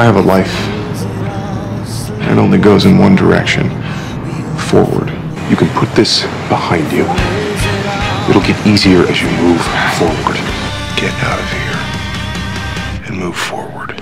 I have a life. And it only goes in one direction forward. You can put this behind you. It'll get easier as you move forward. Get out of here and move forward.